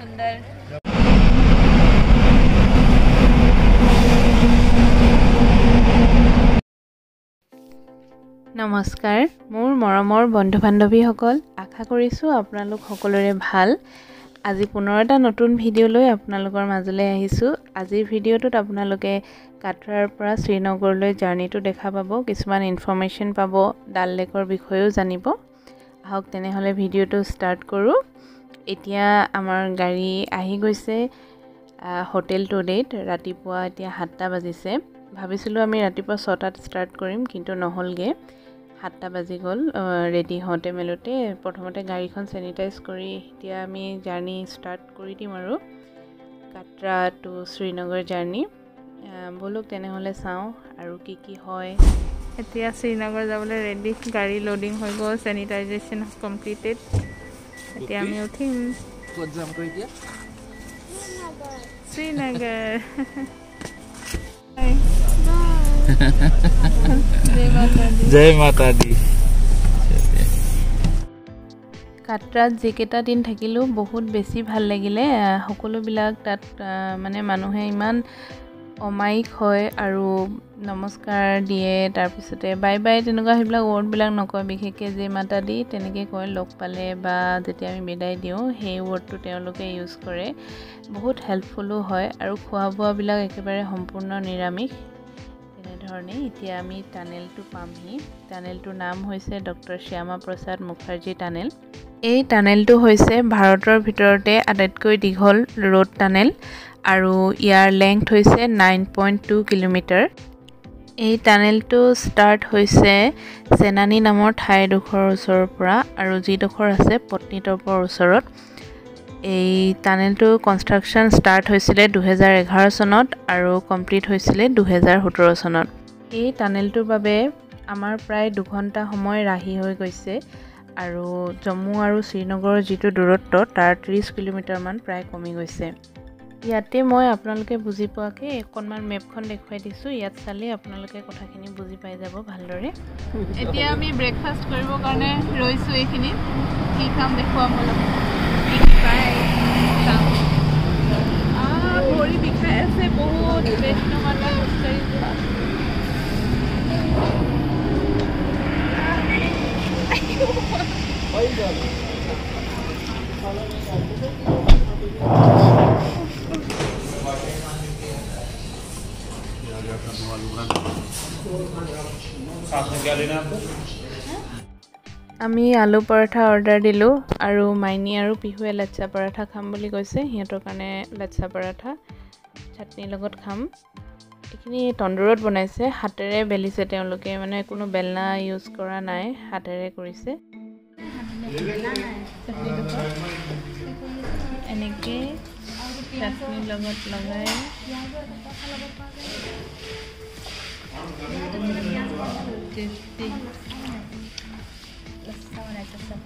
সুন্দৰ নমস্কাৰ মোৰ মৰমৰ বন্ধু বান্ধৱীসকল আশা কৰিছোঁ আপোনালোক সকলোৰে ভাল। আজি পুনৰ এটা নতুন ভিডিঅ' লৈ আপোনালোকৰ মাজলৈ আহিছোঁ। আজিৰ ভিডিঅ'টোত আপোনালোকে কাটৰাৰ পৰা শ্ৰীনগৰলৈ জাৰ্ণিটো দেখা পাব কিছুমান ইনফৰ্মেশ্যন পাব ডাল লেকৰ বিষয়েও জানিব। আহক তেনেহ'লে ভিডিঅ'টো ষ্টাৰ্ট কৰোঁ। এতিয়া আমাৰ গাড়ী আহি গৈছে হোটেল টুডেত ৰাতিপুৱা এতিয়া সাতটা বাজিছে। ভাবিছিলোঁ আমি ৰাতিপুৱা ছটাত ষ্টাৰ্ট কৰিম কিন্তু নহ'লগৈ। সাতটা বাজি গ'ল ৰেডি হওঁতে মেলোতে। প্ৰথমতে গাড়ীখন চেনিটাইজ কৰি এতিয়া আমি জাৰ্ণি ষ্টাৰ্ট কৰি দিম আৰু। কাটৰা টু শ্ৰীনগৰ জাৰ্ণি ব'লক তেনেহ'লে চাওঁ আৰু কি কি হয়। এতিয়া শ্ৰীনগৰ যাবলৈ ৰেডি গাড়ী লোডিং হৈ গ'ল চেনিটাইজেশ্যন কমপ্লিটেড এতিয়া আমি উঠিম ক'ত যাম কৈ এতিয়া শ্ৰীনগৰ জয় মাতা দি কাটৰাত যিকেইটা দিন থাকিলোঁ বহুত বেছি ভাল লাগিলে সকলোবিলাক তাত মানে মানুহে ইমান অমায়িক হয় আৰু নমস্কাৰ দিয়ে তাৰপিছতে বাই বাই তেনেকুৱা সেইবিলাক ৱৰ্ডবিলাক নকয়। বিশেষকৈ যে মাতা দি তেনেকৈ কয় লগ পালে বা যেতিয়া আমি বিদায় দিওঁ সেই ৱৰ্ডটো তেওঁলোকে ইউজ কৰে। বহুত হেল্পফুলো হয় আৰু খোৱা বোৱাবিলাক একেবাৰে সম্পূৰ্ণ নিৰামিষ। তেনেধৰণে এতিয়া আমি টানেলটো পামহি। টানেলটোৰ নাম হৈছে ডক্টৰ শ্যামা প্ৰসাদ মুখাৰ্জী টানেল এই টানেলটো হৈছে ভাৰতৰ ভিতৰতে আটাইতকৈ দীঘল ৰোড টানেল আৰু ইয়াৰ লেংথ হৈছে নাইন পইণ্ট টু কিলোমিটাৰ। এই টানেলটো ষ্টাৰ্ট হৈছে চেনানী নামৰ ঠাইডোখৰৰ ওচৰৰ পৰা আৰু যিডোখৰ আছে পত্নীতপৰ ওচৰত। এই টানেলটো কনষ্ট্ৰাকশ্যন ষ্টাৰ্ট হৈছিলে দুহেজাৰ এঘাৰ চনত আৰু কমপ্লিট হৈছিলে দুহেজাৰ সোতৰ চনত। এই টানেলটোৰ বাবে আমাৰ প্ৰায় দুঘণ্টা সময় ৰাহি হৈ গৈছে। আৰু জম্মু আৰু শ্ৰীনগৰৰ যিটো দূৰত্ব তাৰ ত্ৰিছ কিলোমিটাৰমান প্ৰায় কমি গৈছে। ইয়াতে মই আপোনালোকে বুজি পোৱাকৈ অকণমান মেপখন দেখুৱাই দিছোঁ। ইয়াত চালে আপোনালোকে কথাখিনি বুজি পাই যাব ভালদৰে। এতিয়া আমি ব্ৰেকফাষ্ট কৰিবৰ কাৰণে ৰৈছোঁ এইখিনিত। কি খাম দেখুৱাম অলপ কি কি পায় চাম ভৰি বিষাই আছে বহুত বৈষ্ণৱ মাতা খোজকাঢ়ি যোৱা আমি আলু পৰঠা অৰ্ডাৰ দিলোঁ আৰু মাইনী আৰু পিহুৱে লাচ্ছা পৰঠা খাম বুলি কৈছে। সিহঁতৰ কাৰণে লাচ্ছা পৰঠা চাটনিৰ লগত খাম। এইখিনি তন্দুৰত বনাইছে হাতেৰে বেলিছে। তেওঁলোকে মানে কোনো বেলনা ইউজ কৰা নাই হাতেৰে কৰিছে। এনেকৈ চাটনিৰ লগত লগাই। টেষ্টি।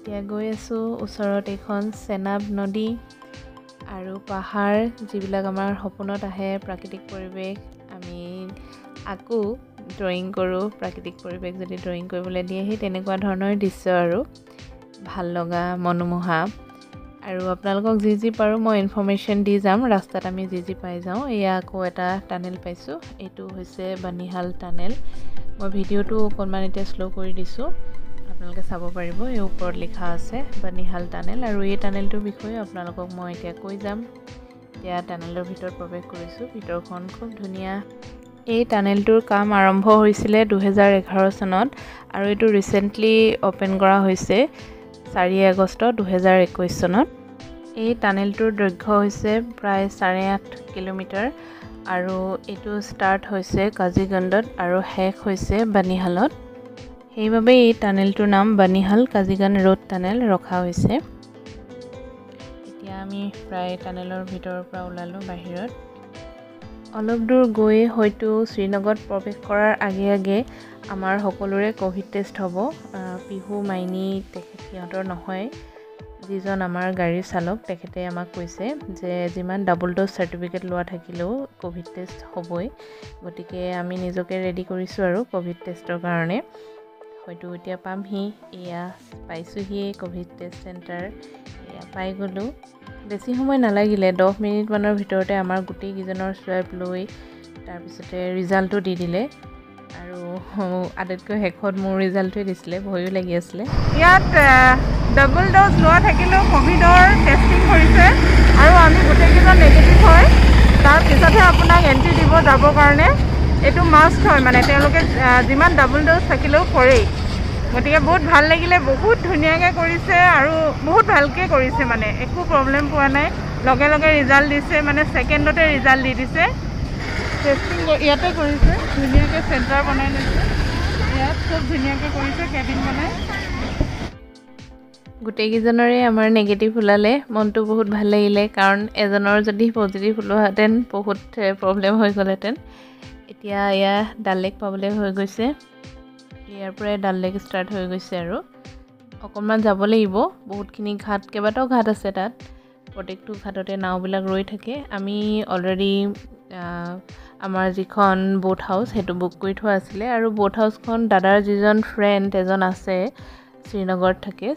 এতিয়া গৈ আছোঁ ওচৰত এইখন চেনাব নদী আৰু পাহাৰ যিবিলাক আমাৰ সপোনত আহে প্ৰাকৃতিক পৰিৱেশ। আমি আকৌ ড্ৰয়িং কৰোঁ প্ৰাকৃতিক পৰিৱেশ যদি ড্ৰয়িং কৰিবলৈ দিয়ে সেই তেনেকুৱা ধৰণৰ দৃশ্য আৰু ভাল লগা মনোমোহা। আৰু আপোনালোকক যি যি পাৰোঁ মই ইনফৰ্মেশ্যন দি যাম ৰাস্তাত আমি যি যি পাই যাওঁ এয়া আকৌ এটা টানেল পাইছোঁ এইটো হৈছে বানিহাল টানেল মই ভিডিঅ'টো অকণমান এতিয়া শ্ল' কৰি দিছোঁ। আপোনালোকে চাব পাৰিব এই ওপৰত লিখা আছে বানিহাল টানেল আৰু এই টানেলটোৰ বিষয়ে আপোনালোকক মই এতিয়া কৈ যাম। এতিয়া টানেলৰ ভিতৰত প্ৰৱেশ কৰিছোঁ ভিতৰখন খুব ধুনীয়া। এই টানেলটোৰ কাম আৰম্ভ হৈছিলে দুহেজাৰ এঘাৰ চনত আৰু এইটো ৰিচেণ্টলি অ'পেন কৰা হৈছে চাৰি আগষ্ট দুহেজাৰ একৈছ চনত। এই টানেলটোৰ দৈৰ্ঘ্য হৈছে প্ৰায় চাৰে আঠ কিলোমিটাৰ আৰু এইটো ষ্টাৰ্ট হৈছে কাজিগণ্ডত আৰু শেষ হৈছে বানিহালত সেইবাবে এই টানেলটোৰ নাম বানিহাল কাজিগঞ্জ ৰোড টানেল ৰখা হৈছে। এতিয়া আমি প্ৰায় টানেলৰ ভিতৰৰ পৰা ওলালোঁ বাহিৰত। অলপ দূৰ গৈয়ে হয়তো শ্ৰীনগৰত প্ৰৱেশ কৰাৰ আগে আগে আমাৰ সকলোৰে ক'ভিড টেষ্ট হ'ব। পিহু মাইনী তেখেত সিহঁতৰ নহয় যিজন আমাৰ গাড়ীৰ চালক তেখেতে আমাক কৈছে যে যিমান ডাবল ড'জ চাৰ্টিফিকেট লোৱা থাকিলেও ক'ভিড টেষ্ট হ'বই। গতিকে আমি নিজকে ৰেডি কৰিছোঁ আৰু ক'ভিড টেষ্টৰ কাৰণে। হয়তো এতিয়া পামহি। এয়া পাইছোঁহিয়ে ক'ভিড টেষ্ট চেণ্টাৰ এয়া পাই গ'লোঁ। বেছি সময় নালাগিলে দহ মিনিটমানৰ ভিতৰতে আমাৰ গোটেইকেইজনৰ চুৱাইপ লৈ তাৰপিছতে ৰিজাল্টটো দি দিলে। আৰু আটাইতকৈ শেষত মোৰ ৰিজাল্টটোৱে দিছিলে ভয়ো লাগি আছিলে। ইয়াত ডাবল ড'জ লোৱা থাকিলেও ক'ভিডৰ টেষ্টিং কৰিছে আৰু আমি গোটেইকেইজন নেগেটিভ হয়। তাৰপিছতহে আপোনাক এণ্ট্ৰি দিব যাবৰ কাৰণে। এইটো মাষ্ট হয় মানে তেওঁলোকে যিমান ডাবল ড'জ থাকিলেও কৰেই। গতিকে বহুত ভাল লাগিলে বহুত ধুনীয়াকৈ কৰিছে আৰু বহুত ভালকৈ কৰিছে মানে একো প্ৰব্লেম পোৱা নাই। লগে লগে ৰিজাল্ট দিছে মানে ছেকেণ্ডতে ৰিজাল্ট দি দিছে। টেষ্টিং ইয়াতে কৰিছে ধুনীয়াকৈ চেণ্টাৰ বনাই লৈছে। ইয়াত খুব ধুনীয়াকৈ কৰিছে কেবিন বনাই। গোটেইকেইজনৰে আমাৰ নিগেটিভ ওলালে মনটো বহুত ভাল লাগিলে কাৰণ এজনৰ যদি পজিটিভ ওলোৱাহেঁতেন বহুত প্ৰব্লেম হৈ গ'লহেঁতেন এতিয়া এয়া ডাল লেক পাবলৈ হৈ গৈছে। ইয়াৰ পৰাই ডাল লেক ষ্টাৰ্ট হৈ গৈছে আৰু। অকণমান যাব লাগিব। বহুতখিনি ঘাট কেইবাটাও ঘাট আছে তাত। প্ৰত্যেকটো ঘাটতে নাওবিলাক ৰৈ থাকে। আমি অলৰেডি আমাৰ যিখন বোট হাউচ সেইটো বুক কৰি থোৱা আছিলে। আৰু বোট হাউচখন দাদাৰ যিজন ফ্ৰেণ্ড এজন আছে শ্ৰীনগৰত থাকে।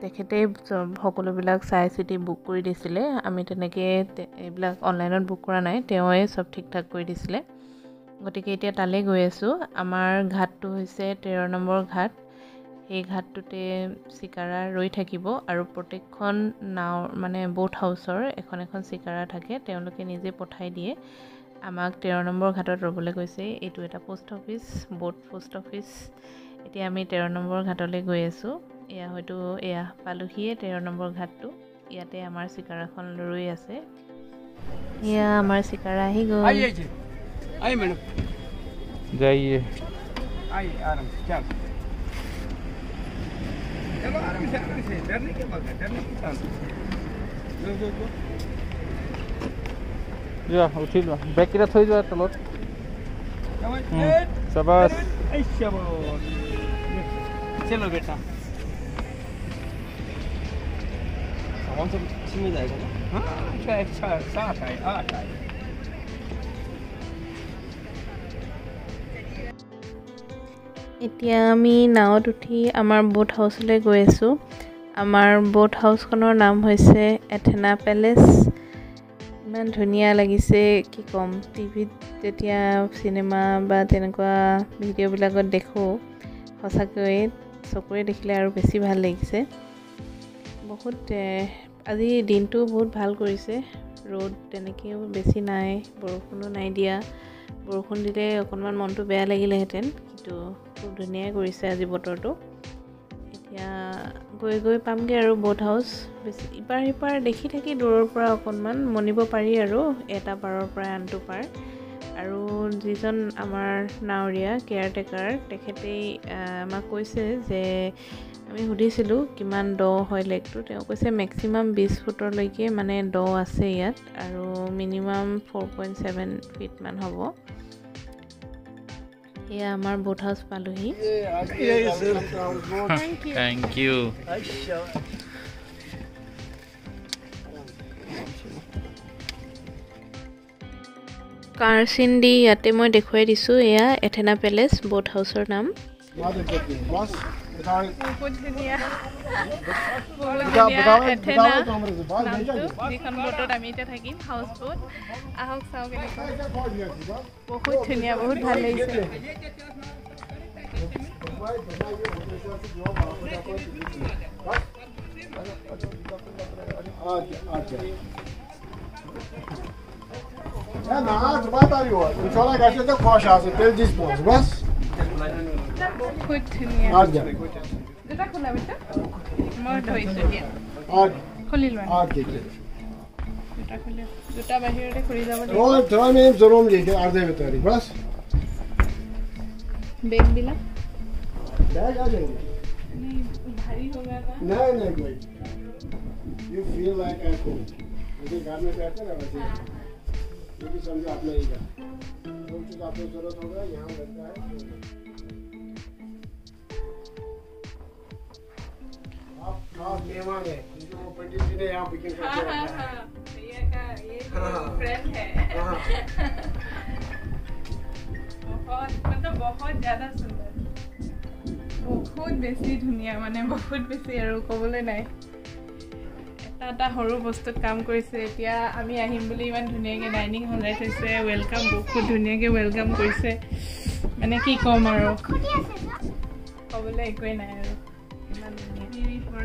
তেখেতে সকলোবিলাক চাই চিতি বুক কৰি দিছিলে। আমি তেনেকৈ এইবিলাক অনলাইনত বুক কৰা নাই। তেওঁৱে চব ঠিক ঠাক কৰি দিছিলে। গতিকে এতিয়া তালৈ গৈ আছোঁ। আমাৰ ঘাটটো হৈছে তেৰ নম্বৰ ঘাট। সেই ঘাটটোতে চিকাৰা ৰৈ থাকিব আৰু প্ৰত্যেকখন নাও মানে বোট হাউচৰ এখন এখন চিকাৰা থাকে তেওঁলোকে নিজে পঠাই দিয়ে। আমাক তেৰ নম্বৰ ঘাটত ৰ'বলৈ কৈছে। এইটো এটা post office boat post office এতিয়া আমি তেৰ নম্বৰ ঘাটলৈ গৈ আছোঁ। এয়া হয়তো এয়া পালোহিয়ে তেৰ নম্বৰ ঘাটটো। ইয়াতে আমাৰ চিকাৰাখন ৰৈ আছে। এয়া আমাৰ চিকাৰা আহি গ'ল। आइए मैडम। जाइए। आइए आराम से चल। चलो आराम से आराम से। डरने के बगैर डरने की चांस जो जो जो जा उठी लो बैक की थोड़ी जा चलो हम्म, शाबाश। चलो बेटा। सामान सब अच्छी में जाएगा ना? हाँ अच्छा अच्छा साठ आए आठ आए। এতিয়া আমি নাৱত উঠি আমাৰ বোট হাউচলৈ গৈ আছোঁ। আমাৰ বোট হাউচখনৰ নাম হৈছে এথেনা পেলেচ। ইমান ধুনীয়া লাগিছে কি ক'ম। টিভিত যেতিয়া চিনেমা বা তেনেকুৱা ভিডিঅ'বিলাকত দেখোঁ সঁচাকৈয়ে চকুৰে দেখিলে আৰু বেছি ভাল লাগিছে। বহুত আজি দিনটো বহুত ভাল কৰিছে। ৰ'দ তেনেকৈও বেছি নাই বৰষুণো নাই দিয়া। বৰষুণ দিলে অকণমান মনটো বেয়া লাগিলেহেঁতেন। কিন্তু খুব ধুনীয়াই কৰিছে আজি বতৰটো। এতিয়া গৈ গৈ পামগৈ আৰু বোট হাউচ বেছি ইপাৰ সিপাৰ দেখি থাকি দূৰৰ পৰা অকণমান মনিব পাৰি আৰু এটা পাৰৰ পৰা আনটো পাৰ। আৰু যিজন আমাৰ নাৱৰীয়া কেয়াৰটেকাৰ তেখেতেই আমাক কৈছে যে আমি সুধিছিলোঁ কিমান দ হয় লেকটো তেওঁ কৈছে মেক্সিমাম বিছ ফুটৰলৈকে মানে দ আছে ইয়াত আৰু মিনিমাম ফ'ৰ পইণ্ট ছেভেন ফিটমান হ'ব। এয়া আমাৰ বোট হাউচ পালোহি। থেংক ইউ কাৰচিন দি ইয়াতে মই দেখুৱাই দিছোঁ এয়া এথেনা পেলেচ বোট হাউচৰ নাম। साल बहुत ہے نا ہا جو بات آ رہی ہو انشاءاللہ گژھہ تہ خوش آسہ تیل دیس پونس بس বহুত ধুনীয়া Hadi gel. দুটা খোলা বেটা মই ধৰিছোঁ দিয়া Hadi, খুলি লোৱা hadi gel. দুটা খুলি দুটা বাহিৰতে খুলি যাব লাগিব Oğlum tamam benim zorum değil. Gel arda evet arayayım. Bas. বেগবিলাক Gel gel gel. ভাৰী হৈ গ'ল No, no, कोई. You feel like a cool. मुझे घर में बैठे ना वैसे ये भी समझो अपना ही घर चीज आपको जरूरत होगा यहाँ लगता है आप खास मेहमान है क्योंकि वो पंडित जी ने यहाँ बुकिंग करके रखा है हाँ। বহুত জ্যাদা সুন্দৰ বহুত বেছি ধুনীয়া মানে বহুত বেছি আৰু ক'বলৈ নাই এটা এটা সৰু বস্তুত কাম কৰিছে এতিয়া আমি আহিম বুলি ইমান ধুনীয়াকৈ ডাইনিং সজাই থৈছে ৱেলকাম বহুত ধুনীয়াকৈ ৱেলকাম কৰিছে মানে কি ক'ম আৰু ক'বলৈ একোৱেই নাই আৰু ইমান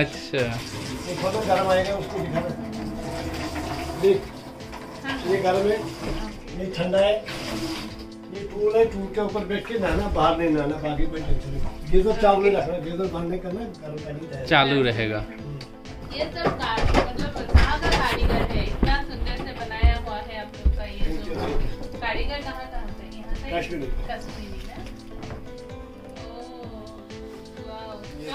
अच्छा ये फ़ोटो गर्म आएगा उसको दिखाना देख हाँ। ये गर्म है ये ठंडा है ये टूल है टूल के ऊपर बैठ के नहाना बाहर नहीं नहाना बाकी कोई टेंशन नहीं गीजर चालू नहीं रखना गीजर बंद नहीं करना गर्म पानी रहेगा। चालू रहेगा ये सब कार मतलब कहाँ का कारीगर है इतना सुंदर से बनाया हुआ है आप लोग का ये जो कारीगर कहाँ कहाँ से यहाँ से कश्मीरी। कश्मीरी ना।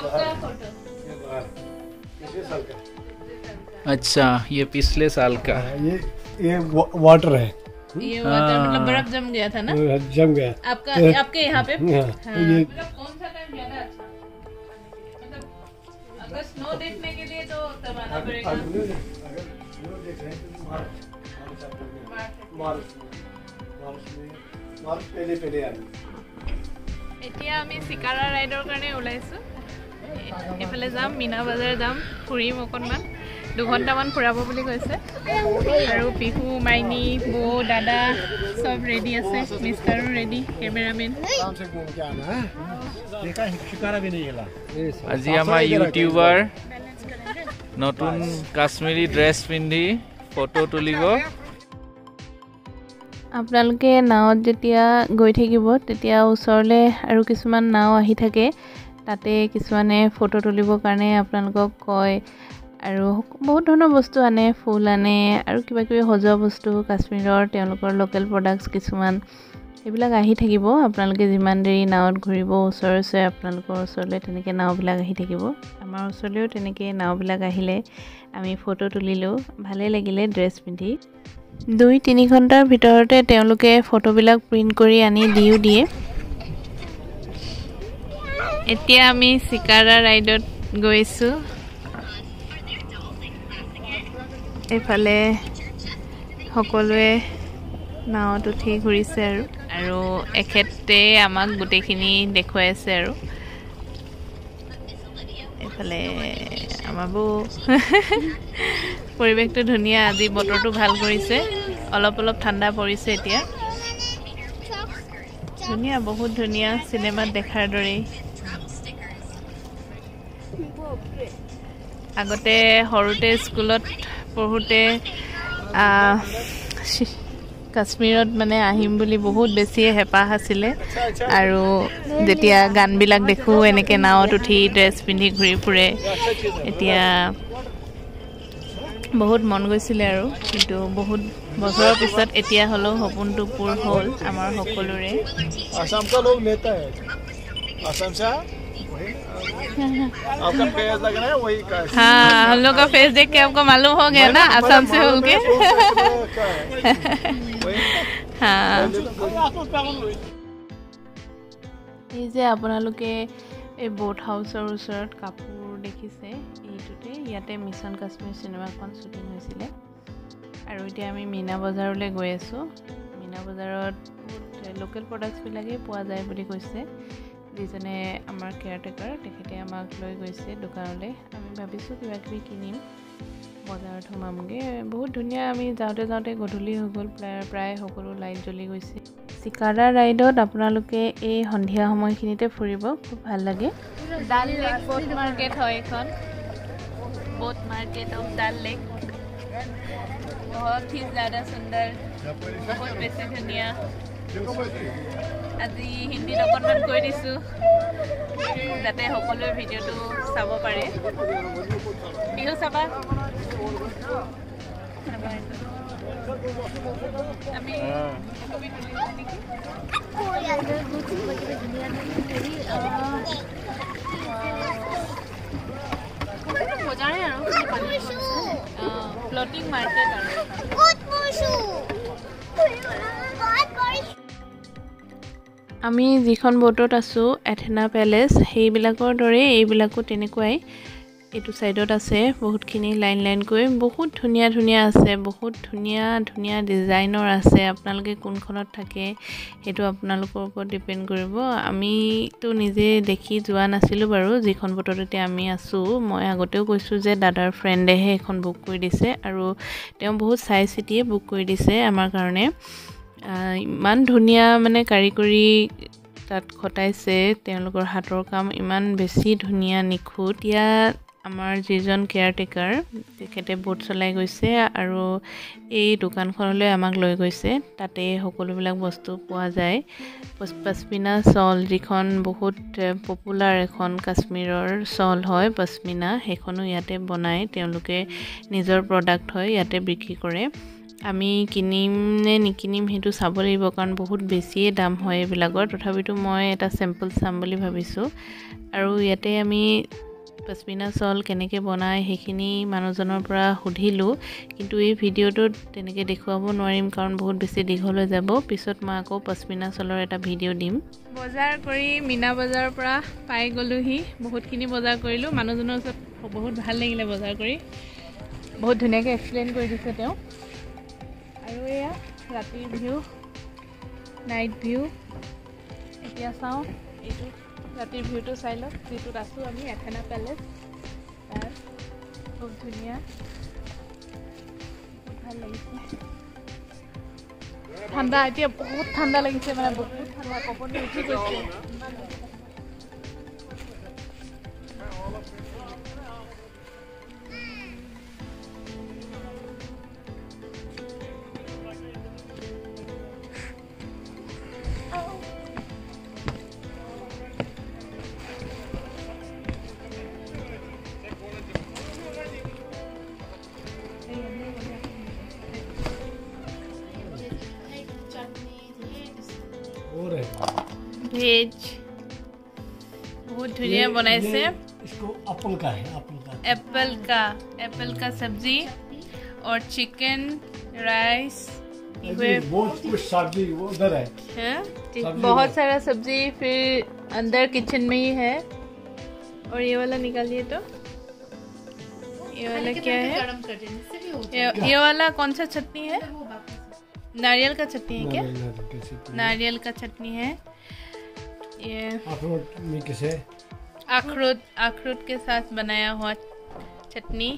का फ़ोटो पिछले साल का अच्छा ये पिछले साल का है ये ये वा- वाटर है ये वाटर हाँ। मतलब बर्फ जम गया था ना जम गया आपका ये- आपके यहाँ पे हाँ, हाँ, ये मतलब कौन सा टाइम ज्यादा अच्छा मतलब अगर स्नो देखने के लिए तो तब आना अगर पड़ेगा अगर अगर वो देख रहे हैं तो मार्च मार्च अप्रैल में मार्च। मार्च में मार्च में मार्च पहले पहले आएंगे এতিয়া আমি চিকাৰা ৰাইডৰ কাৰণে ওলাইছোঁ এইফালে যাম মীনা বজাৰ যাম ফুৰিম অকণমান। দুঘণ্টামান ফুৰাব বুলি কৈছে। আৰু পিহু মাইনী বৌ দাদা চব ৰেডি আছে। মিষ্টাৰো ৰেডি কেমেৰামেন আজি আমাৰ ইউটিউবাৰ নতুন কাশ্মীৰী ড্ৰেছ পিন্ধি ফটো তুলিব। আপোনালোকে নাৱত যেতিয়া গৈ থাকিব তেতিয়া ওচৰলৈ আৰু কিছুমান নাও আহি থাকে। তাতে কিছুমানে ফটো তুলিবৰ কাৰণে আপোনালোকক কয় আৰু বহুত ধৰণৰ বস্তু আনে ফুল আনে আৰু কিবা কিবি সজোৱা বস্তু কাশ্মীৰৰ তেওঁলোকৰ লোকেল প্ৰডাক্টছ কিছুমান সেইবিলাক আহি থাকিব। আপোনালোকে যিমান দেৰি নাৱত ঘূৰিব ওচৰে ওচৰে আপোনালোকৰ ওচৰলৈ তেনেকৈ নাওবিলাক আহি থাকিব। আমাৰ ওচৰলৈও তেনেকৈ নাওবিলাক আহিলে আমি ফটো তুলিলোঁ। ভালেই লাগিলে ড্ৰেছ পিন্ধি। দুই তিনি ঘণ্টাৰ ভিতৰতে তেওঁলোকে ফটোবিলাক প্ৰিণ্ট কৰি আনি দিও দিয়ে। এতিয়া আমি চিকাৰা ৰাইডত গৈছোঁ। এইফালে সকলোৱে নাৱত উঠি ঘূৰিছে আৰু। আৰু এখেতে আমাক গোটেইখিনি দেখুৱাই আছে আৰু। এইফালে আমাৰ বৌ পৰিৱেশটো ধুনীয়া আজি বতৰটো ভাল কৰিছে। অলপ অলপ ঠাণ্ডা পৰিছে এতিয়া। ধুনীয়া বহুত ধুনীয়া চিনেমাত দেখাৰ দৰেই। আগতে সৰুতে স্কুলত পঢ়োঁতে কাশ্মীৰত মানে আহিম বুলি বহুত বেছিয়ে হেঁপাহ আছিলে। আৰু যেতিয়া গানবিলাক দেখোঁ এনেকৈ নাৱত উঠি ড্ৰেছ পিন্ধি ঘূৰি ফুৰে এতিয়া বহুত মন গৈছিলে আৰু। কিন্তু বহুত বছৰৰ পিছত এতিয়া হ'লেও সপোনটো পূৰ হ'ল আমাৰ সকলোৰে। आपका पेज लग रहा है वही का है। हाँ हम लोग का फेस देख के आपको मालूम हो गया ना मैंने- आसाम से मैंने हो के मालूम है, वो का है। वही हाँ वही। এই যে আপোনালোকে এই বোট হাউচৰ ওচৰত কাপোৰ দেখিছে এইটোতে ইয়াতে মিছন কাশ্মীৰ চিনেমাখন শ্বুটিং হৈছিলে আৰু এতিয়া আমি মীনা বজাৰলৈ গৈ আছোঁ মীনা বজাৰত বহুত লোকেল প্ৰডাক্টছবিলাকেই পোৱা যায় বুলি কৈছে যিজনে আমাৰ কেয়াৰটেকাৰ তেখেতে আমাক লৈ গৈছে দোকানলৈ। আমি ভাবিছোঁ কিবা কিবি কিনিম। বজাৰত সোমামগৈ। বহুত ধুনীয়া আমি যাওঁতে যাওঁতে গধূলি হৈ গ'ল। প্ৰায় প্ৰায় সকলো লাইট জ্বলি গৈছে। চিকাৰা ৰাইডত আপোনালোকে এই সন্ধিয়া সময়খিনিতে ফুৰিব। খুব ভাল লাগে। ডাল লেক মাৰ্কেট হয় এইখন। Market of Dal lake. বহুত হি জ্যাদা সুন্দৰ। বহুত বেছি ধুনীয়া। আজি হিন্দীত অকণমান কৈ দিছোঁ যাতে সকলোৱে ভিডিঅ'টো চাব পাৰে। বিহু চাবা? বজাৰে আৰু। ফ্লটিং মাৰ্কেট আৰু। আমি যিখন ব'টত আছোঁ এথেনা পেলেচ সেইবিলাকৰ দৰে এইবিলাকো তেনেকুৱাই। এইটো ছাইডত আছে বহুতখিনি লাইন লাইনকৈ বহুত ধুনীয়া ধুনীয়া আছে বহুত ধুনীয়া ধুনীয়া ডিজাইনৰ আছে। আপোনালোকে কোনখনত থাকে সেইটো আপোনালোকৰ ওপৰত ডিপেণ্ড কৰিব। আমিতো নিজে দেখি যোৱা নাছিলোঁ বাৰু যিখন ব'টত এতিয়া আমি আছোঁ। মই আগতেও কৈছোঁ যে দাদাৰ ফ্ৰেণ্ডেহে এখন বুক কৰি দিছে আৰু তেওঁ বহুত চাই চিতিয়ে বুক কৰি দিছে আমাৰ কাৰণে। ইমান ধুনীয়া মানে কাৰিকৰী তাত খটাইছে তেওঁলোকৰ হাতৰ কাম ইমান বেছি ধুনীয়া নিখুঁত। ইয়াত আমাৰ যিজন কেয়াৰটেকাৰ তেখেতে বোট চলাই গৈছে আৰু এই দোকানখনলৈ আমাক লৈ গৈছে। তাতে সকলোবিলাক বস্তু পোৱা যায়। পচ- পশ্মিনা শ্বল যিখন বহুত পপুলাৰ এখন কাশ্মীৰৰ শ্বল হয় পশ্মিনা সেইখনো ইয়াতে বনায় তেওঁলোকে নিজৰ প্ৰডাক্ট হয় ইয়াতে বিক্ৰী কৰে। আমি কিনিম নে নিকিনিম সেইটো চাব লাগিব কাৰণ বহুত বেছিয়ে দাম হয় এইবিলাকৰ তথাপিতো মই এটা চেম্পল চাম বুলি ভাবিছোঁ। আৰু ইয়াতে আমি পশ্মিনা শ্বল কেনেকৈ বনায় সেইখিনি মানুহজনৰ পৰা সুধিলোঁ। কিন্তু এই ভিডিঅ'টোত তেনেকৈ দেখুৱাব নোৱাৰিম কাৰণ বহুত বেছি দীঘল হৈ যাব। পিছত মই আকৌ পশ্মিনা শ্বলৰ এটা ভিডিঅ' দিম। বজাৰ কৰি মীনা বজাৰৰ পৰা পাই গ'লোহি। বহুতখিনি বজাৰ কৰিলোঁ। মানুহজনৰ ওচৰত বহুত ভাল লাগিলে বজাৰ কৰি। বহুত ধুনীয়াকৈ এক্সপ্লেইন কৰি দিছে তেওঁ। আৰু এয়া ৰাতিৰ ভিউ নাইট ভিউ এতিয়া চাওঁ এইটো ৰাতিৰ ভিউটো চাই লওক যিটোত আছোঁ আমি এথেনা পেলেচ তাৰ খুব ধুনীয়া। ভাল লাগিছে। ঠাণ্ডা এতিয়া বহুত ঠাণ্ডা লাগিছে মানে বহুত ঠাণ্ডা কপনি উঠি গৈছে। बढ़िया बनाए से इसको एप्पल का है एप्पल का। एप्पल का एप्पल का सब्ज़ी और चिकन राइस बहुत कुछ सब्ज़ी उधर है, बहुत सारा सब्ज़ी फिर अंदर किचन में ही है। और ये वाला निकालिए तो। ये वाला क्या है? ये वाला कौन सा चटनी है? नारियल का चटनी है क्या? नारियल का चटनी। है। ये है আখৰোট আখৰোট के साथ बनाया हुआ চাটনি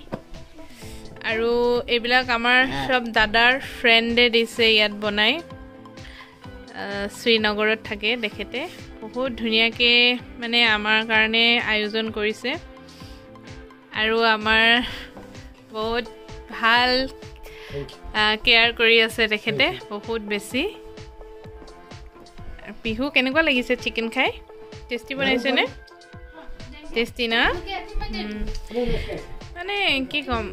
আৰু এইবিলাক আমাৰ চব দাদাৰ ফ্ৰেণ্ডে দিছে ইয়াত বনাই আহ, শ্ৰীনগৰত থাকে তেখেতে বহুত ধুনীয়াকৈ মানে আমাৰ কাৰণে আয়োজন কৰিছে আৰু আমাৰ বহুত ভাল কেয়াৰ কৰি আছে তেখেতে বহুত বেছি আৰু পিহু কেনেকুৱা লাগিছে চিকেন খাই টেষ্টি বনাইছেনে টেষ্টি না উম। মানে কি ক'ম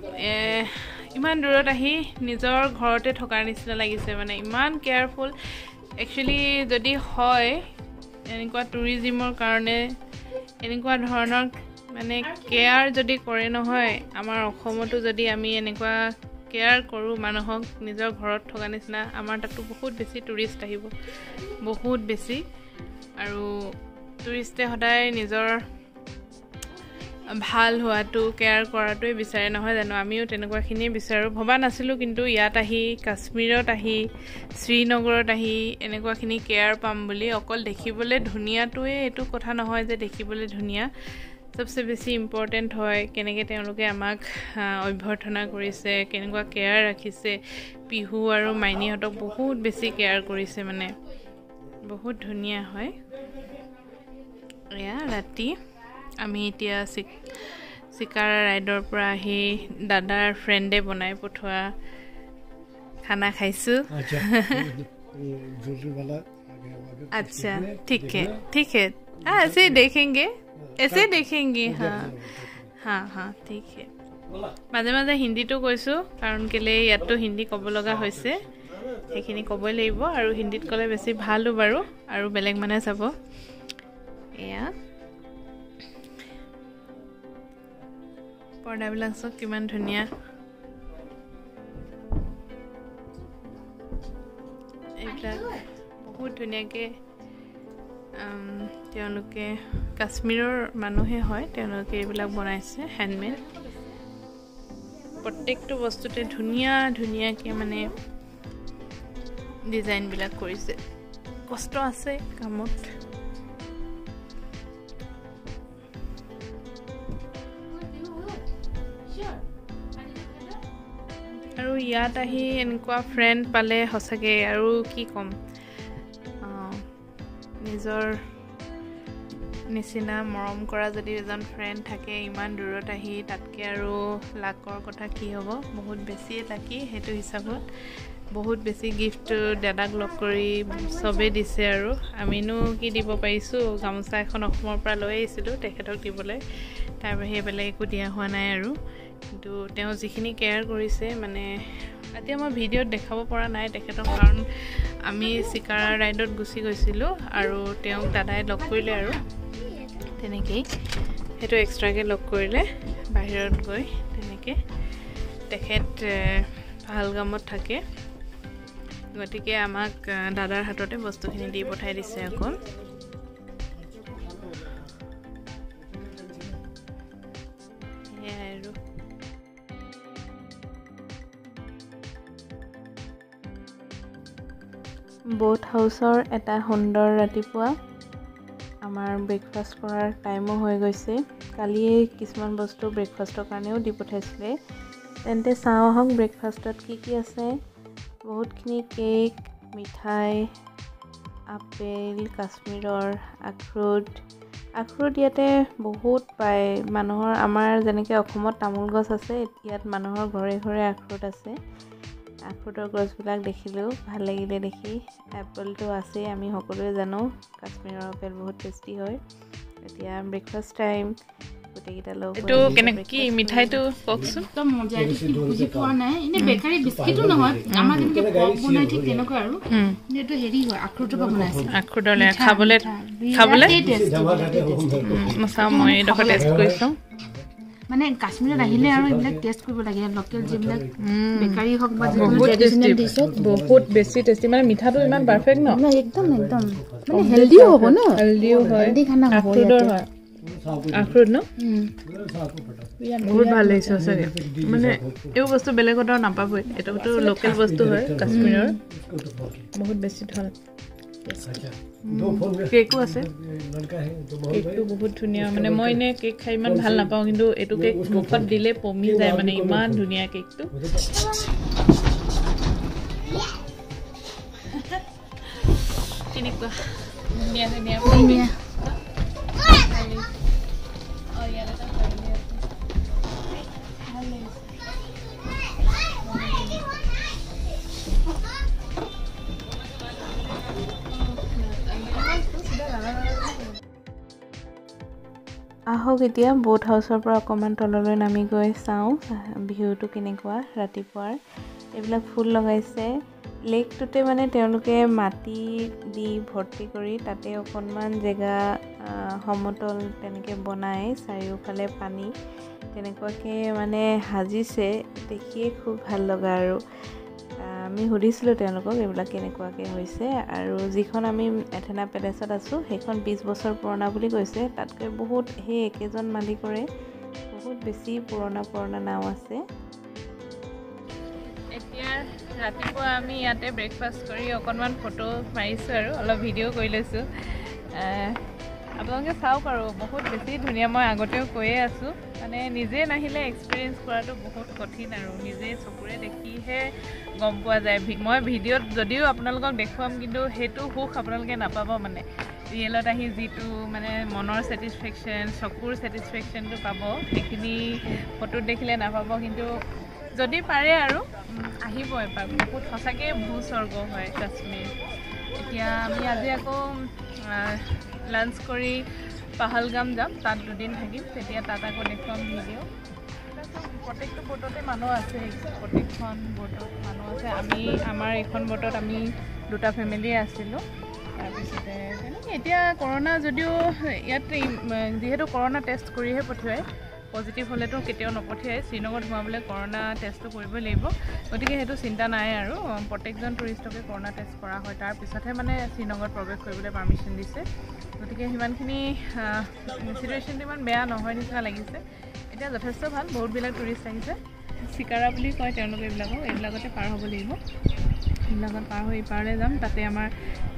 ইমান দূৰত আহি নিজৰ ঘৰতে থকাৰ নিচিনা লাগিছে মানে ইমান কেয়াৰফুল একচুৱেলি যদি হয় এনেকুৱা টুৰিজিমৰ কাৰণে এনেকুৱা ধৰণৰ মানে কেয়াৰ যদি কৰে নহয় আমাৰ অসমতো যদি আমি এনেকুৱা কেয়াৰ কৰোঁ মানুহক নিজৰ ঘৰত থকা নিচিনা আমাৰ তাতো বহুত বেছি টুৰিষ্ট আহিব বহুত বেছি। আৰু টুৰিষ্টে সদায় নিজৰ ভাল হোৱাটো কেয়াৰ কৰাটোৱে বিচাৰে নহয় জানো? আমিও তেনেকুৱাখিনিয়ে বিচাৰোঁ। ভবা নাছিলোঁ কিন্তু ইয়াত আহি কাশ্মীৰত আহি শ্ৰীনগৰত আহি এনেকুৱাখিনি কেয়াৰ পাম বুলি। অকল দেখিবলৈ ধুনীয়াটোৱে এইটো কথা নহয় যে দেখিবলৈ ধুনীয়া। চবচে বেছি ইম্পৰ্টেণ্ট হয় কেনেকৈ তেওঁলোকে আমাক অভ্যৰ্থনা কৰিছে কেনেকুৱা কেয়াৰ ৰাখিছে। পিহু আৰু মাইনীহঁতক বহুত বেছি কেয়াৰ কৰিছে মানে। বহুত ধুনীয়া হয়। এয়া ৰাতি। আমি এতিয়া চিক চিকাৰা ৰাইডৰ পৰা আহি দাদাৰ ফ্ৰেণ্ডে বনাই পঠোৱা খানা খাইছোঁ अच्छा दूसरी वाला अच्छा ठीक है ठीक है हाँ ऐसे देखेंगे ऐसे देखेंगे हाँ हाँ हाँ ঠিক है মাজে মাজে হিন্দীটো কৈছোঁ কাৰণ কেলৈ ইয়াততো হিন্দী ক'ব লগা হৈছে সেইখিনি ক'বই লাগিব আৰু হিন্দীত ক'লে বেছি ভালো বাৰু আৰু বেলেগ মানে চাব এয়া পৰ্দাবিলাক চাওক কিমান ধুনীয়া এইবিলাক বহুত ধুনীয়াকৈ তেওঁলোকে কাশ্মীৰৰ মানুহে হয় তেওঁলোকে এইবিলাক বনাইছে হেণ্ডমেড প্ৰত্যেকটো বস্তুতে ধুনীয়া ধুনীয়াকৈ মানে ডিজাইনবিলাক কৰিছে কষ্ট আছে কামত আৰু ইয়াত আহি এনেকুৱা ফ্ৰেণ্ড পালে সঁচাকৈ আৰু কি ক'ম? নিজৰ নিচিনা মৰম কৰা যদি এজন ফ্ৰেণ্ড থাকে ইমান দূৰত আহি তাতকৈ আৰু লাকৰ কথা কি হ'ব? বহুত বেছিয়ে লাকি সেইটো হিচাপত। বহুত বেছি গিফ্ট দাদাক লগ কৰি চবেই দিছে আৰু। আমিনো কি দিব পাৰিছোঁ? গামোচা এখন অসমৰ পৰা লৈ আহিছিলোঁ তেখেতক দিবলৈ। তাৰ বাহিৰে বেলেগ একো দিয়া হোৱা নাই আৰু। কিন্তু তেওঁ যিখিনি কেয়াৰ কৰিছে মানে এতিয়া মই ভিডিঅ'ত দেখাব পৰা নাই তেখেতক কাৰণ আমি চিকাৰা ৰাইডত গুচি গৈছিলোঁ আৰু তেওঁক দাদাই লগ কৰিলে আৰু। তেনেকেই। সেইটো এক্সট্ৰাকৈ লগ কৰিলে বাহিৰত গৈ তেনেকৈ। তেখেত ভাল কামত থাকে। গতিকে আমাক দাদাৰ হাততে বস্তুখিনি দি পঠাই দিছে অকল সেয়াই আৰু। বোট হাউচৰ এটা সুন্দৰ ৰাতিপুৱা। আমাৰ ব্ৰেকফাষ্ট কৰাৰ টাইমো হৈ গৈছে। কালিয়ে কিছুমান বস্তু ব্ৰেকফাষ্টৰ কাৰণেও দি পঠাইছিলে। তেন্তে চাওঁ আহক ব্ৰেকফাষ্টত কি কি আছে। বহুতখিনি কেক মিঠাই আপেল কাশ্মীৰৰ আখৰোট। আখৰোট ইয়াতে বহুত পায়। মানুহৰ আমাৰ যেনেকৈ অসমত তামোল গছ আছে ইয়াত মানুহৰ ঘৰে ঘৰে আখৰোট আছে। আখৰোটৰ গছবিলাক দেখিলেও ভাল লাগিলে দেখি। এপলটো আছেই আমি সকলোৱে জানো কাশ্মীৰৰ আপেল বহুত টেষ্টি হয়। এতিয়া ব্ৰেকফাষ্ট টাইম গোটেইকেইটা লগ এইটো কেনেকে কি মিঠাইটো কওকচোন? একদম মজা এইটো বুজি পোৱা নাই। এনে বেকাৰী বিস্কিটো নহয় আমাৰ যেনেকে পপ বনাই ঠিক তেনেকুৱা আৰু। এইটো হেৰি হয় আখৰোটৰ পৰা বনাইছে আখৰোটৰ খাবলৈ খাবলৈ মই চাওঁ মই এইডোখৰ টেষ্ট কৰি চাওঁ মানে কাশ্মীৰত আহিলে আৰু এইবিলাক টেষ্ট কৰিব লাগে লোকেল যিবিলাক বেকাৰী হওক বা বহুত বেছি টেষ্টি মানে মিঠাটো ইমান পাৰফেক্ট ন? একদম একদম। মানে হেল্ডিও হ'ব ন? হেল্ডিও হয়। খানা হ'ব আখৰুত ন? বহুত ভাল লাগিছে সঁচাকৈ। মানে এইবোৰ বস্তু বেলেগত আৰু নাপাবই। এইটোতো লোকেল বস্তু হয় কাশ্মীৰৰ। বহুত বেছি ভাল। কেকো আছে। কেকটো বহুত ধুনীয়া। মানে মই এনে কেক খাই ইমান ভাল নাপাওঁ কিন্তু এইটো কেক মুখত দিলে পমি যায়। মানে ইমান ধুনীয়া কেকটো। কেনেকুৱা? ধুনীয়া ধুনীয়া। আহক এতিয়া বোট হাউচৰ পৰা অকণমান তললৈ নামি গৈ চাওঁ ভিউটো কেনেকুৱা ৰাতিপুৱাৰ এইবিলাক ফুল লগাইছে। লেকটোতে মানে তেওঁলোকে মাটি দি ভৰ্তি কৰি তাতে অকণমান জেগা সমতল তেনেকৈ বনাই চাৰিওফালে পানী তেনেকুৱাকৈ মানে সাজিছে দেখিয়ে খুব ভাল লগা আৰু। আমি সুধিছিলোঁ তেওঁলোকক এইবিলাক কেনেকুৱাকৈ হৈছে? আৰু যিখন আমি এথেনা পেলেচত আছোঁ সেইখন বিছ বছৰ পুৰণা বুলি কৈছে। তাতকৈ বহুত সেই একেজন মালিকৰে বহুত বেছি পুৰণা পুৰণা নাও আছে। এতিয়া ৰাতিপুৱা আমি ইয়াতে ব্ৰেকফাষ্ট কৰি অকণমান ফটো মাৰিছোঁ আৰু অলপ ভিডিঅ' কৰি লৈছোঁ। আপোনালোকে চাওক আৰু বহুত বেছি ধুনীয়া মই আগতেও কৈয়ে আছোঁ। মানে নিজে নাহিলে এক্সপিৰিয়েঞ্চ কৰাটো বহুত কঠিন আৰু নিজে চকুৰে দেখিহে গম পোৱা যায়। ভি- মই ভিডিঅ'ত যদিও আপোনালোকক দেখুৱাম কিন্তু সেইটো সুখ আপোনালোকে নাপাব মানে। ৰিয়েলত আহি যিটো মানে মনৰ ছেটিছফেকশ্যন চকুৰ ছেটিছফেকশ্যনটো পাব সেইখিনি ফটোত দেখিলে নাপাব। কিন্তু যদি পাৰে আৰু আহিব এবাৰ বহুত সঁচাকৈ ভূস্বৰ্গ হয় কাশ্মীৰ এতিয়া আমি আজি আকৌ লাঞ্চ কৰি পাহালগাম যাম তাত দুদিন থাকিম তেতিয়া তাত আকৌ দেখুৱাম ভিডিঅ' প্ৰত্যেকটো ব'টতে মানুহ আছে প্ৰত্যেকখন ব'টত মানুহ আছে। আমি আমাৰ এইখন ব'টত আমি দুটা ফেমিলিয়ে আছিলোঁ। তাৰপিছতে এতিয়া কৰোণা যদিও ইয়াত যিহেতু কৰোণা টেষ্ট কৰিহে পঠিয়ায় পজিটিভ হ'লেতো কেতিয়াও নপঠিয়াই। শ্ৰীনগৰত সোমাবলৈ কৰোণা টেষ্টটো কৰিবই লাগিব। গতিকে সেইটো চিন্তা নাই আৰু। প্ৰত্যেকজন টুৰিষ্টকে কৰোণা টেষ্ট কৰা হয়। তাৰপিছতহে মানে শ্ৰীনগৰত প্ৰৱেশ কৰিবলৈ পাৰ্মিশ্যন দিছে। গতিকে সিমানখিনি চিটুৱেশ্যনটো ইমান বেয়া নহয় নিচিনা লাগিছে। এতিয়া যথেষ্ট ভাল। বহুতবিলাক টুৰিষ্ট আহিছে। চিকাৰা বুলি কয় তেওঁলোকে এইবিলাকক। এইবিলাকতে পাৰ হ'ব লাগিব। সেইবিলাকত পাৰ হৈ ইপাৰলৈ যাম। তাতে আমাৰ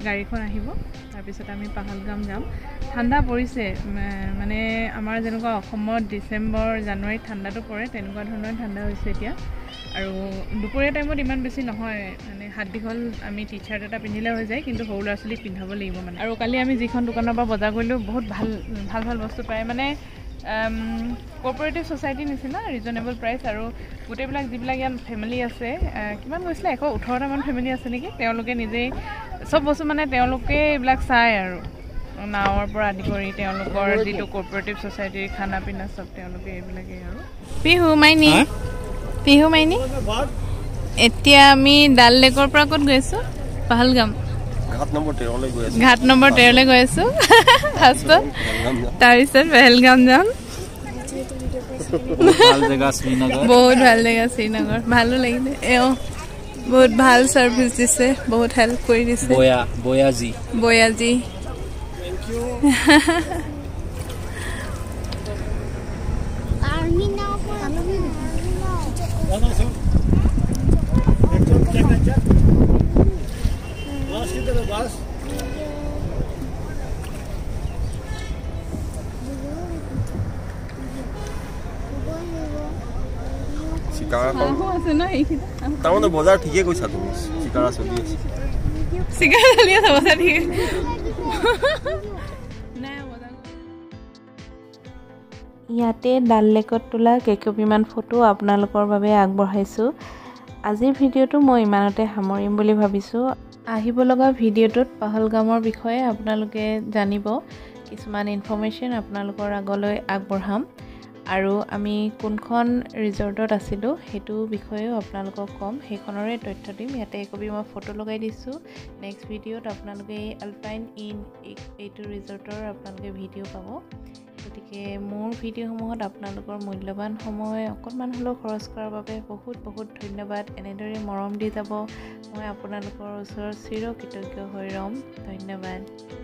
গাড়ীখন আহিব। তাৰপিছত আমি পাহালগাম যাম। ঠাণ্ডা পৰিছে মানে আমাৰ যেনেকুৱা অসমত ডিচেম্বৰ জানুৱাৰীত ঠাণ্ডাটো পৰে তেনেকুৱা ধৰণৰ ঠাণ্ডা হৈছে এতিয়া। আৰু দুপৰীয়া টাইমত ইমান বেছি নহয় মানে হাত দীঘল আমি টি চাৰ্ট এটা পিন্ধিলে হৈ যায় কিন্তু সৰু ল'ৰা ছোৱালীক পিন্ধাব লাগিব মানে। আৰু কালি আমি যিখন দোকানৰ পৰা বজাৰ কৰিলোঁ বহুত ভাল ভাল ভাল বস্তু পায়। মানে কৰ্পৰেটিভ ছ'চাইটিৰ নিচিনা ৰিজনেবল প্ৰাইচ আৰু গোটেইবিলাক যিবিলাক ইয়াত ফেমিলি আছে কিমান গৈছিলে? এশ ওঠৰটামান ফেমিলি আছে নেকি? তেওঁলোকে নিজেই চব বস্তু মানে তেওঁলোকে এইবিলাক চায় আৰু। নাৱৰ পৰা আদি কৰি তেওঁলোকৰ যিটো কৰ্পৰেটিভ ছ'চাইটিৰ খানা পিনা চব তেওঁলোকে এইবিলাকেই আৰু। পিহু মাইনী? পিহু মাইনী? এতিয়া আমি ডাল লেকৰ পৰা ক'ত গৈ আছোঁ পাহালগাম। ঘাট নম্বৰ তেৰলৈ গৈ আছোঁ। ফাৰ্ষ্টত তাৰপিছত পেহেলগাম যাম। বহুত ভাল জেগা শ্ৰীনগৰ। ভালো লাগিলে। এওঁ বহুত ভাল ছাৰ্ভিচ দিছে বহুত হেল্প কৰি দিছে। বয়া বয়াজী। বয়াজী। চিকাৰাখন তাৰমানে বজাৰ ঠিকেই কৈছা তুমি চিকাৰা চলি আছে চিগাৰেট জ্বলি আছে বজা ঠিক ইয়াতে ডাল লেকত তোলা কেইকপিমান ফটো আপোনালোকৰ বাবে আগবঢ়াইছোঁ। আজিৰ ভিডিঅ'টো মই ইমানতে সামৰিম বুলি ভাবিছোঁ। আহিব লগা ভিডিঅ'টোত পাহলগামৰ বিষয়ে আপোনালোকে জানিব। কিছুমান ইনফৰ্মেশ্যন আপোনালোকৰ আগলৈ আগবঢ়াম। আৰু আমি কোনখন ৰিজৰ্টত আছিলোঁ সেইটো বিষয়েও আপোনালোকক ক'ম। সেইখনৰে তথ্য দিম। ইয়াতে একপি মই ফটো লগাই দিছোঁ। নেক্সট ভিডিঅ'ত আপোনালোকে এই আলপাইন ইন এই- এইটো ৰিজৰ্টৰ আপোনালোকে ভিডিঅ' পাব। গতিকে মোৰ ভিডিঅ'সমূহত আপোনালোকৰ মূল্যৱান সময় অকণমান হ'লেও খৰচ কৰাৰ বাবে বহুত বহুত ধন্যবাদ। এনেদৰে মৰম দি যাব। মই আপোনালোকৰ ওচৰত চিৰ কৃতজ্ঞ হৈ ৰ'ম। ধন্যবাদ।